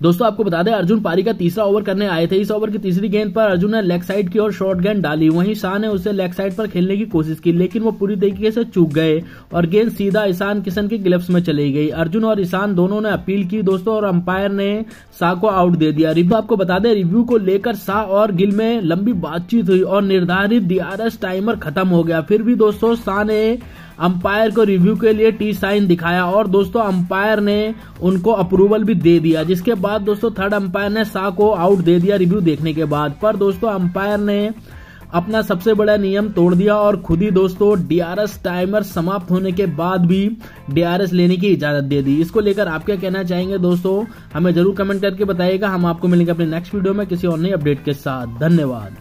दोस्तों, आपको बता दें, अर्जुन पारी का तीसरा ओवर करने आए थे। इस ओवर की तीसरी गेंद पर अर्जुन ने लेग साइड की ओर शॉर्ट गेंद डाली। वहीं शाह ने उसे लेग साइड पर खेलने की कोशिश की, लेकिन वो पूरी तरीके से चूक गए और गेंद सीधा ईशान किशन के ग्लव्स में चली गई। अर्जुन और ईशान दोनों ने अपील की दोस्तों, और अंपायर ने शाह को आउट दे दिया। रिव्यू आपको बता दें, रिव्यू को लेकर शाह और गिल में लंबी बातचीत हुई और निर्धारित डीआरएस टाइमर खत्म हो गया। फिर भी दोस्तों, शाह ने अंपायर को रिव्यू के लिए टी साइन दिखाया और दोस्तों अंपायर ने उनको अप्रूवल भी दे दिया, जिसके बाद दोस्तों थर्ड अंपायर ने शाह को आउट दे दिया रिव्यू देखने के बाद। पर दोस्तों अंपायर ने अपना सबसे बड़ा नियम तोड़ दिया और खुद ही दोस्तों डीआरएस टाइमर समाप्त होने के बाद भी डीआरएस लेने की इजाज़त दे दी। इसको लेकर आप क्या कहना चाहेंगे दोस्तों? हमें ज़रूर कमेंट करके बताइएगा। हम आपको मिलेंगे अपने नेक्स्ट वीडियो में किसी और नई अपडेट के साथ। धन्यवाद।